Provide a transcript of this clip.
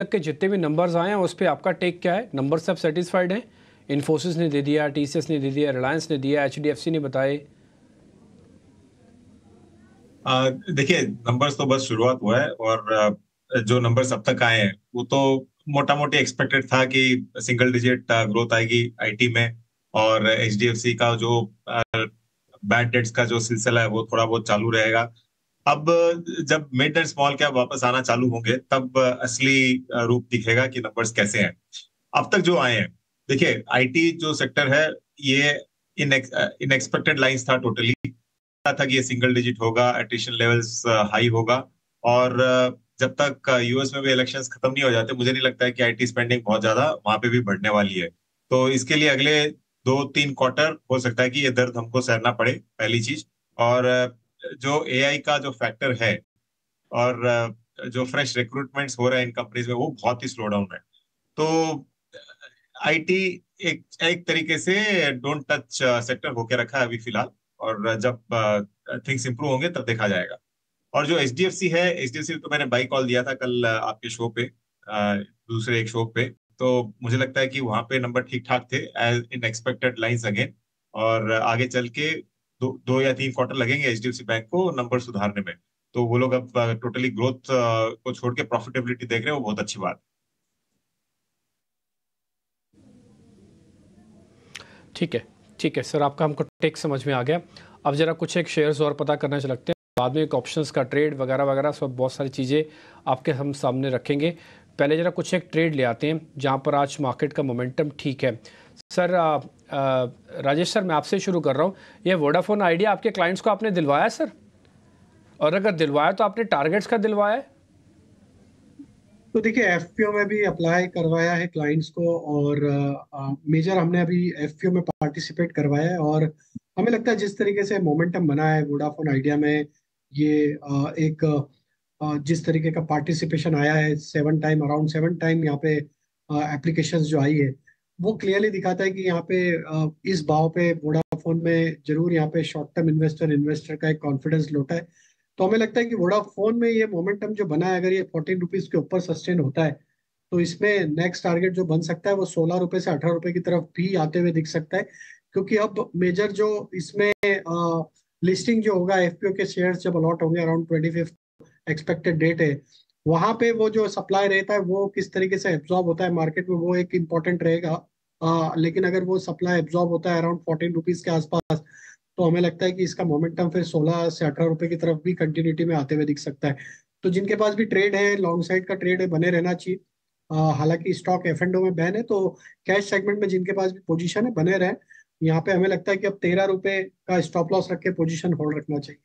तक के जितने भी नंबर्स आए हैं, उस पर आपका टेक क्या है? नंबर सब सेटिस्फाइड हैं। इन्फोसिस ने दे दिया टीसीएस ने दे दिया रिलायंस ने दिया एच ने बताए। देखिए नंबर्स तो बस शुरुआत हुआ है और जो नंबर्स अब तक आए हैं, वो तो मोटा मोटी एक्सपेक्टेड था कि सिंगल डिजिट ग्रोथ आएगी आईटी में और एचडीएफसी का जो बैड डेट्स का जो सिलसिला है, वो थोड़ा बहुत चालू रहेगा। अब, जब मिड एंड स्मॉल कैप वापस आना चालू होंगे, तब, असली रूप दिखेगा कि नंबर्स कैसे हैं। अब तक जो आए हैं, देखिए आईटी जो सेक्टर है, ये इन इनएक्सपेक्टेड लाइंस था टोटली था कि ये सिंगल डिजिट होगा एट्रिशन लेवल्स हाई होगा, और जब तक यूएस में भी इलेक्शन खत्म नहीं हो जाते, मुझे नहीं लगता है कि आईटी स्पेंडिंग बहुत ज़्यादा वहाँ पे भी बढ़ने वाली है। तो इसके लिए अगले दो तीन क्वार्टर हो सकता है कि ये दर्द हमको सहना पड़े, पहली चीज़। और जो एआई का जो फैक्टर है और जो फ्रेश रिक्रूटमेंट्स हो रहे हैं इन कंपनीज़ में, वो बहुत ही स्लो डाउन है। तो आईटी एक एक तरीके से डोंट टच सेक्टर होके रखा है अभी फ़िलहाल और जब थिंग्स इंप्रूव होंगे तब देखा जाएगा। और जो एच डी एफ़ सी है एच डी एफ़ सी तो मैंने बाई कॉल दिया था कल आपके शो पे दूसरे एक शो पे। तो मुझे लगता है कि वहाँ पे नंबर ठीक ठाक थे as in expected lines again और आगे चल के दो, दो या तीन क्वार्टर लगेंगे एच बैंक को नंबर सुधारने में। तो वो लोग अब टोटली ग्रोथ को छोड़ के प्रॉफिटेबिलिटी देख रहे हैं वो बहुत अच्छी बात। ठीक है ठीक है सर आपका हमको टेक समझ में आ गया। अब जरा कुछ एक शेयर्स और पता करना लगते हैं। बाद में एक ऑप्शंस का ट्रेड वगैरह वगैरह सब बहुत सारी चीज़ें आपके हम सामने रखेंगे। पहले ज़रा कुछ एक ट्रेड ले आते हैं जहाँ पर आज मार्केट का मोमेंटम ठीक है। सर राजेश सर मैं आपसे शुरू कर रहा हूँ। ये वोडाफोन आइडिया आपके क्लाइंट्स को आपने दिलवाया सर? और अगर दिलवाया तो आपने टारगेट्स का दिलवाया? तो देखिए एफ़ में भी अप्लाई करवाया है क्लाइंट्स को और मेजर हमने अभी एफ़ में पार्टिसिपेट करवाया है और हमें लगता है जिस तरीके से मोमेंटम बना है वोडाफोन आइडिया में ये आ, एक आ, जिस तरीके का पार्टिसिपेशन आया है seven time around seven time यहाँ पे एप्लीकेशन जो आई है। वो क्लियरली दिखाता है कि यहाँ पे इस भाव पे वोडाफोन में ज़रूर यहाँ पे शॉर्ट टर्म इन्वेस्टर इन्वेस्टर का एक कॉन्फिडेंस लौटा है। तो हमें लगता है कि वोडाफोन में ये मोमेंटम जो बना है, अगर ये फोर्टीन रुपीज़ के ऊपर सस्टेन होता है तो इसमें नेक्स्ट टारगेट जो बन सकता है, वो सोलह रुपए से अठारह रुपए की तरफ़ भी आते हुए दिख सकता है। क्योंकि अब मेजर जो इसमें लिस्टिंग जो होगा एफपीओ के शेयर्स जब अलॉट होंगे अराउंड ट्वेंटी एक्सपेक्टेड डेट है वहाँ पे वो जो सप्लाई रहता है वो किस तरीके से एब्जॉर्ब होता है मार्केट में वो एक इम्पोर्टेंट रहेगा। आ, लेकिन अगर वो सप्लाई एब्जॉर्ब होता है अराउंड फोर्टीन रुपीज़ के आसपास तो हमें लगता है कि इसका मोमेंटम फिर सोलह से अठारह रुपए की तरफ़ भी कंटिन्यूटी में आते हुए दिख सकता है। तो जिनके पास भी ट्रेड है लॉन्ग साइड का ट्रेड है बने रहना चाहिए। हालाँकि स्टॉक एफ़ एंड में बैन है तो कैश सेगमेंट में जिनके पास भी पोजीशन है बने रहे। यहाँ पे हमें लगता है कि अब तेरह रुपए का स्टॉप लॉस रख के पोजिशन होल्ड रखना चाहिए।